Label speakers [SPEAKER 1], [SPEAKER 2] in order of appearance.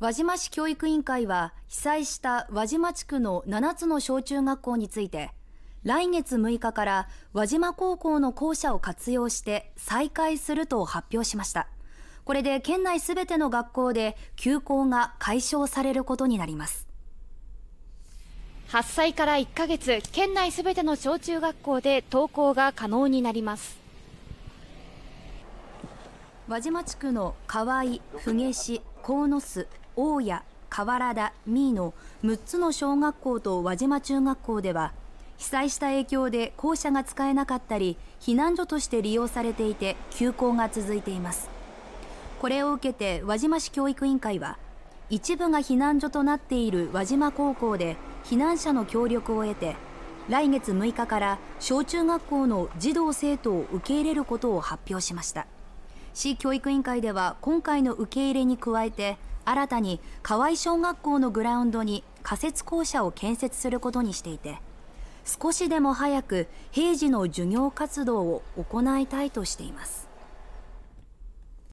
[SPEAKER 1] 輪島市教育委員会は被災した輪島地区の7つの小中学校について来月6日から輪島高校の校舎を活用して再開すると発表しました。これで県内すべての学校で休校が解消されることになります。
[SPEAKER 2] 発災から1ヶ月県内すべての小中学校で登校が可能になります。
[SPEAKER 1] 輪島地区の河合、府下市、鴻巣、大谷、河原田、三井の6つの小学校と輪島中学校では被災した影響で校舎が使えなかったり避難所として利用されていて休校が続いています。これを受けて輪島市教育委員会は一部が避難所となっている輪島高校で避難者の協力を得て来月6日から小中学校の児童生徒を受け入れることを発表しました。市教育委員会では今回の受け入れに加えて新たに河合小学校のグラウンドに仮設校舎を建設することにしていて少しでも早く平時の授業活動を行いたいとしています。